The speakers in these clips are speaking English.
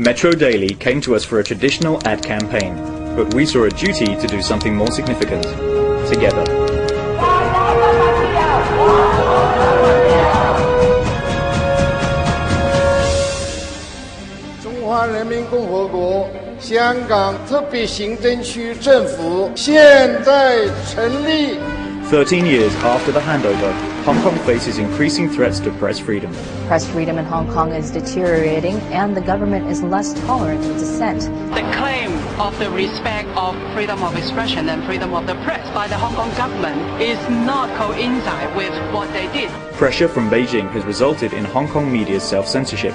Metro Daily came to us for a traditional ad campaign, but we saw a duty to do something more significant. Together. 中 Thirteen years after the handover, Hong Kong faces increasing threats to press freedom. Press freedom in Hong Kong is deteriorating and the government is less tolerant of dissent. The claim of the respect of freedom of expression and freedom of the press by the Hong Kong government is not coincide with what they did. Pressure from Beijing has resulted in Hong Kong media's self-censorship.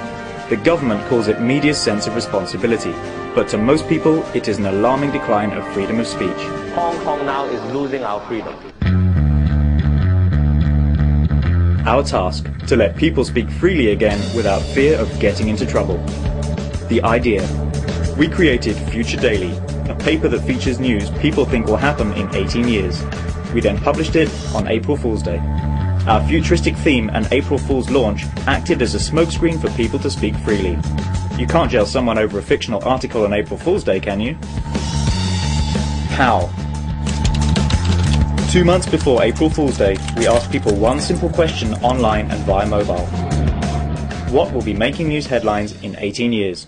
The government calls it media's sense of responsibility, but to most people it is an alarming decline of freedom of speech. Hong Kong now is losing our freedom. Our task, to let people speak freely again without fear of getting into trouble. The idea. We created Future Daily, a paper that features news people think will happen in 18 years. We then published it on April Fool's Day. Our futuristic theme and April Fool's launch acted as a smokescreen for people to speak freely. You can't jail someone over a fictional article on April Fool's Day, can you? How? Two months before April Fool's Day, we asked people one simple question online and via mobile. What will be making news headlines in 18 years?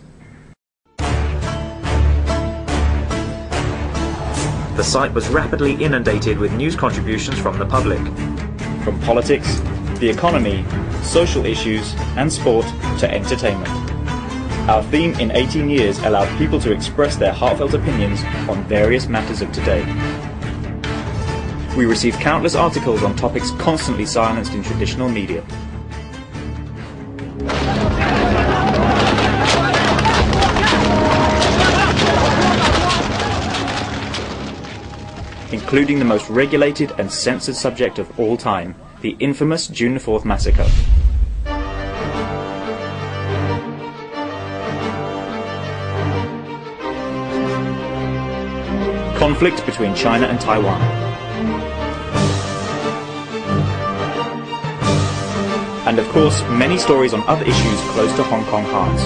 The site was rapidly inundated with news contributions from the public. From politics, the economy, social issues, and sport to entertainment. Our theme in 18 years allowed people to express their heartfelt opinions on various matters of today. We receive countless articles on topics constantly silenced in traditional media. Including the most regulated and censored subject of all time, the infamous June 4th massacre. Conflict between China and Taiwan. And of course many stories on other issues close to Hong Kong hearts.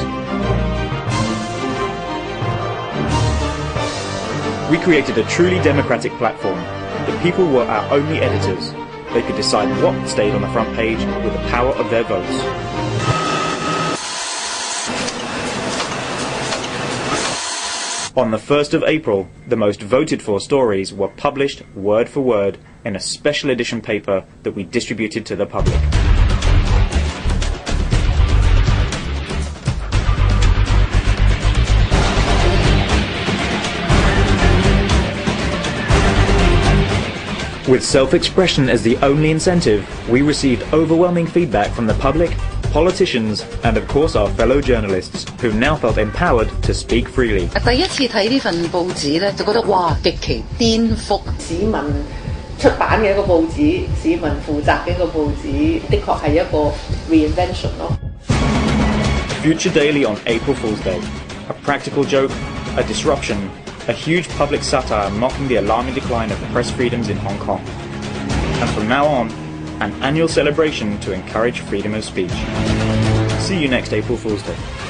We created a truly democratic platform. The people were our only editors. They could decide what stayed on the front page with the power of their votes. On the 1st of April, the most voted for stories were published word for word in a special edition paper that we distributed to the public. With self-expression as the only incentive, we received overwhelming feedback from the public, politicians, and of course our fellow journalists, who now felt empowered to speak freely. 第一次睇呢份报纸咧，就觉得哇极其颠覆市民出版嘅一个报纸，市民负责嘅一个报纸，的确系一个 reinvention 咯。 Future Daily on April Fool's Day. A practical joke, a disruption, a huge public satire mocking the alarming decline of press freedoms in Hong Kong. And from now on, an annual celebration to encourage freedom of speech. See you next April Fool's Day.